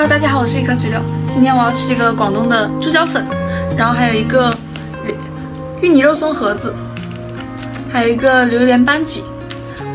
Hello，大家好，我是一颗石榴。今天我要吃一个广东的猪脚粉，然后还有一个芋泥肉松盒子，还有一个榴莲班戟。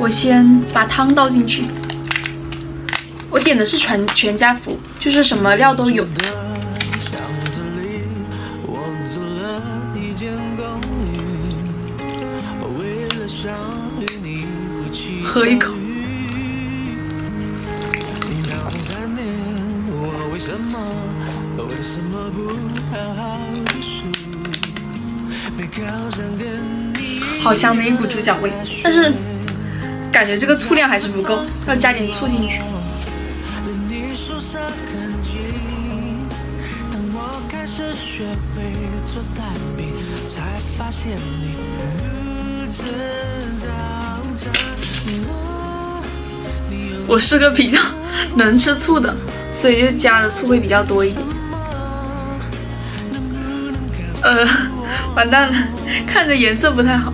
我先把汤倒进去。我点的是全全家福，就是什么料都有。喝一口。好香的一股猪脚味，但是感觉这个醋量还是不够，要加点醋进去。我是个比较能吃醋的，所以就加的醋会比较多一点。呃，完蛋了，看着颜色不太好，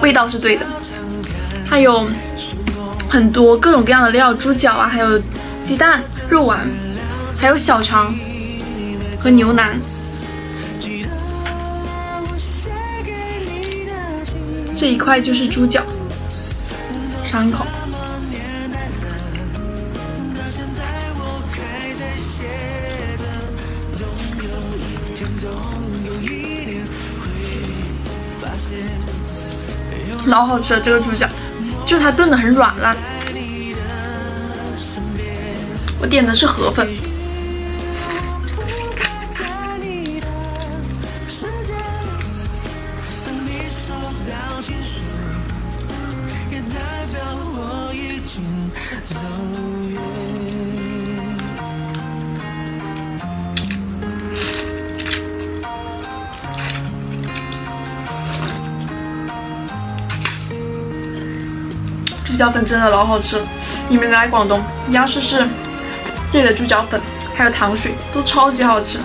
味道是对的，它有很多各种各样的料，猪脚啊，还有鸡蛋、肉丸，还有小肠和牛腩。这一块就是猪脚，尝一口。老好吃了，这个猪脚，就它炖的很软烂。我点的是河粉，猪脚粉真的老好吃了，你们来广东一定要试试这里的猪脚粉，还有糖水都超级好吃。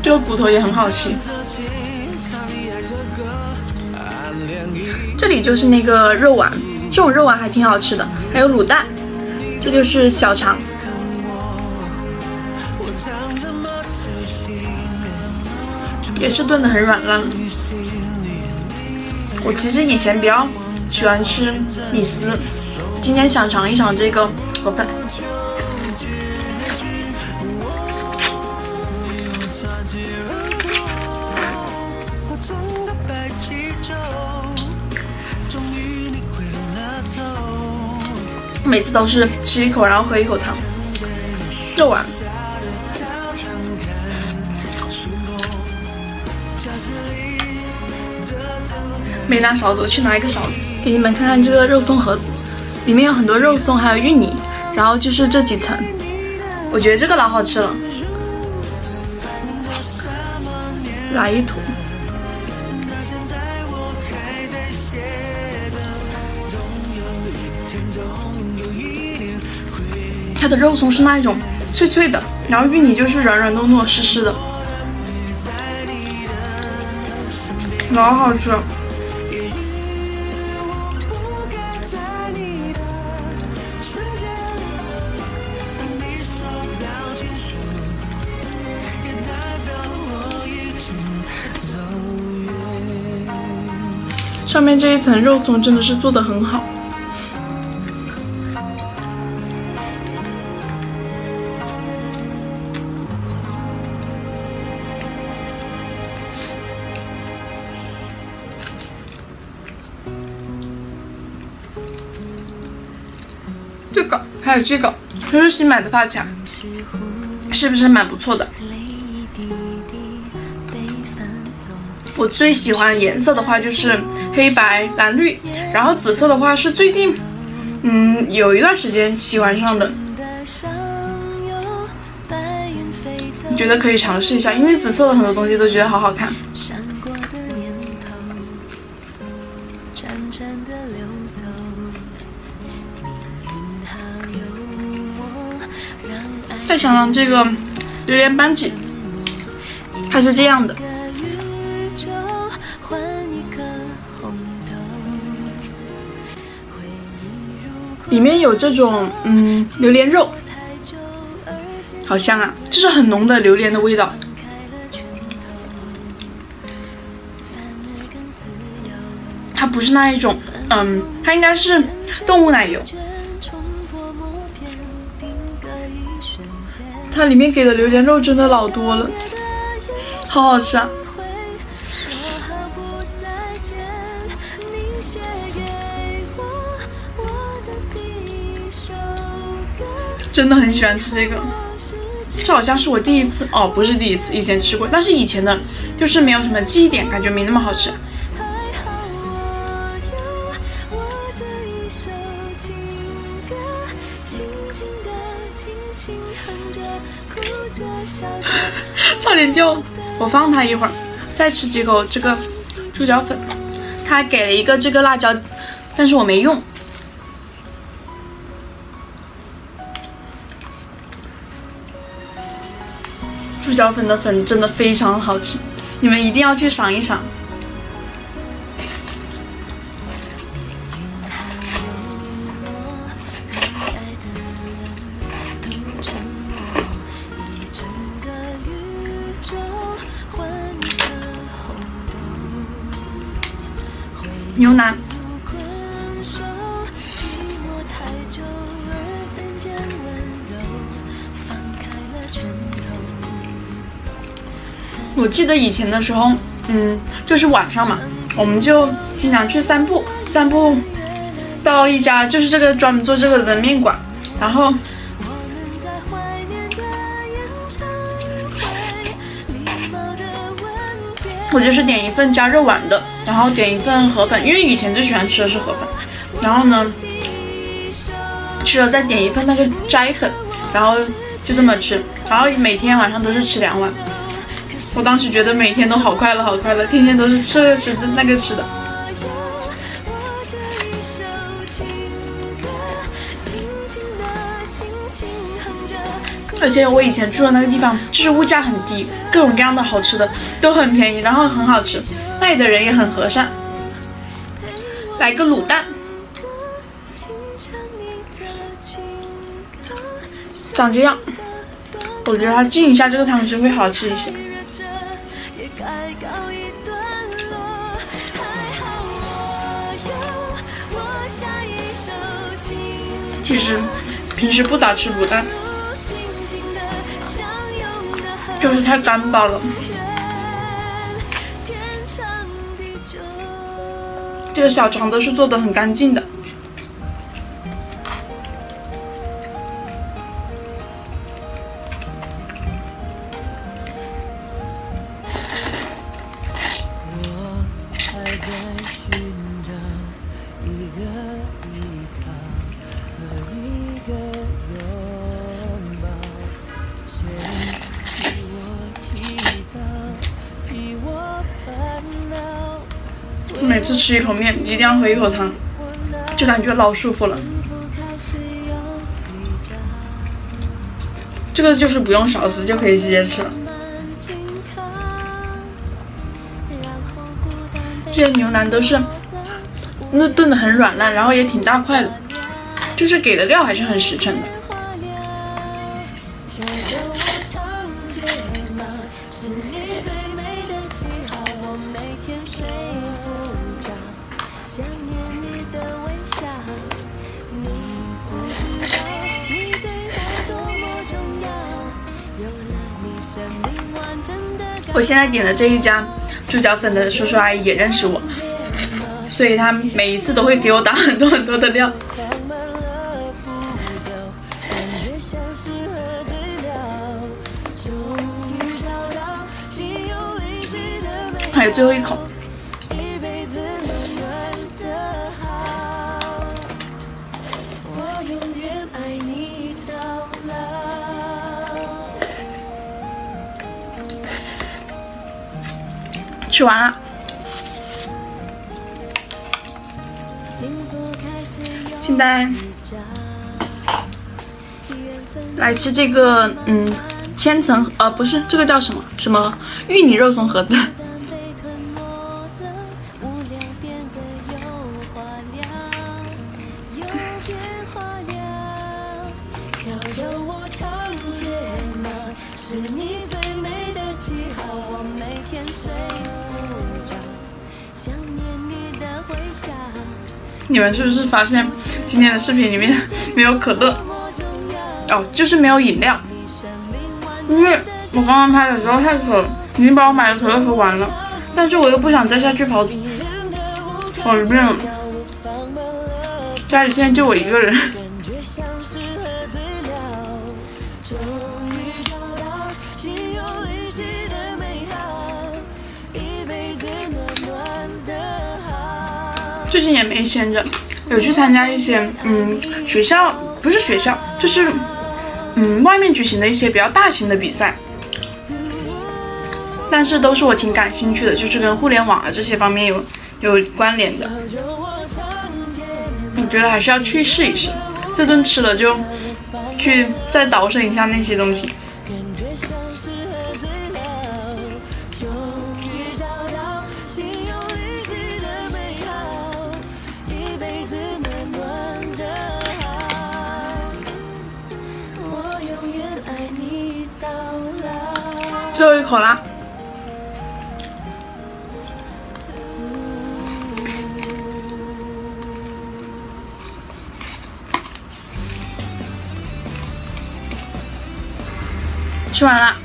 这个骨头也很好吃。这里就是那个肉丸，这种肉丸还挺好吃的，还有卤蛋，这就是小肠，也是炖的很软烂。我其实以前比较喜欢吃米丝，今天想尝一尝这个河粉。每次都是吃一口，然后喝一口汤。肉丸，没拿勺子，我去拿一个勺子，给你们看看这个肉松盒子，里面有很多肉松，还有芋泥，然后就是这几层，我觉得这个老好吃了，来一坨。它的肉松是那一种脆脆的，然后芋泥就是软软糯糯湿湿的，老好吃。上面这一层肉松真的是做的很好。有这个，都是新买的发卡，是不是蛮不错的？我最喜欢颜色的话就是黑白蓝绿，然后紫色的话是最近，嗯，有一段时间喜欢上的，你觉得可以尝试一下，因为紫色的很多东西都觉得好好看。再尝尝这个榴莲班戟，它是这样的，里面有这种嗯榴莲肉，好香啊，就是很浓的榴莲的味道。它不是那一种，嗯，它应该是动物奶油。它里面给的榴莲肉真的老多了，好好吃啊！真的很喜欢吃这个，这好像是我第一次哦，不是第一次，以前吃过，但是以前的就是没有什么记忆点，感觉没那么好吃。我放它一会儿，再吃几口这个猪脚粉。他还给了一个这个辣椒，但是我没用。猪脚粉的粉真的非常好吃，你们一定要去赏一赏。牛腩，我记得以前的时候，嗯，就是晚上嘛，我们就经常去散步，散步到一家就是这个专门做这个的面馆，然后。我就是点一份加热碗的，然后点一份河粉，因为以前最喜欢吃的是河粉。然后呢，吃了再点一份那个斋粉，然后就这么吃。然后每天晚上都是吃两碗。我当时觉得每天都好快乐，好快乐，天天都是这个吃的那个吃的。而且我以前住的那个地方，就是物价很低，各种各样的好吃的都很便宜，然后很好吃，那里的人也很和善。来个卤蛋，长这样，我觉得它浸一下这个汤汁会好吃一些。其实平时不咋吃卤蛋。就是太干巴了，这个小肠都是做的很干净的。每次吃一口面，一定要喝一口汤，就感觉老舒服了。这个就是不用勺子就可以直接吃了。这些牛腩都是那炖的很软烂，然后也挺大块的，就是给的料还是很实诚的。我现在点的这一家猪脚粉的叔叔阿姨也认识我，所以他每一次都会给我打很多很多的料。还有最后一口。吃完了，现在来吃这个，嗯，千层，呃，不是，这个叫什么？什么芋泥肉松盒子？是你最美的记号，我每天睡你们是不是发现今天的视频里面 没有可乐？哦，就是没有饮料，因为我刚刚拍的时候太渴了，已经把我买的可乐喝完了，但是我又不想再下去跑跑一遍了。家里现在就我一个人。最近也没闲着，有去参加一些，嗯，学校不是学校，就是，嗯，外面举行的一些比较大型的比赛，但是都是我挺感兴趣的，就是跟互联网啊这些方面有有关联的，我觉得还是要去试一试，这顿吃了就去再倒腾一下那些东西。最后一口啦！吃完了，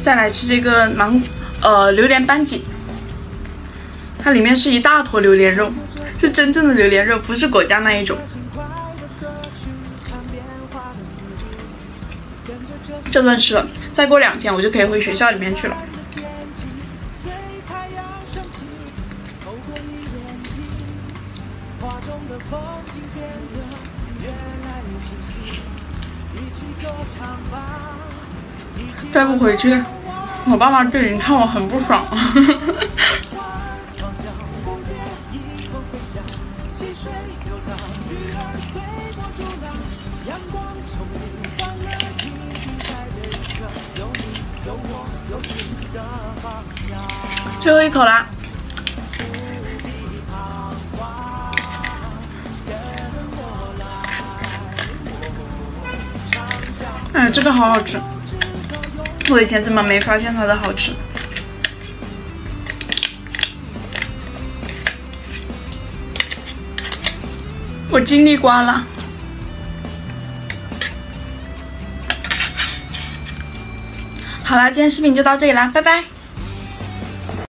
再来吃这个芒呃榴莲班戟，它里面是一大坨榴莲肉，是真正的榴莲肉，不是果酱那一种。这顿吃了，再过两天我就可以回学校里面去了。再不回去，我爸妈就已经看我很不爽了。最后一口啦！哎，这个好好吃，我以前怎么没发现它的好吃？我尽力刮了。好啦，今天视频就到这里啦，拜拜。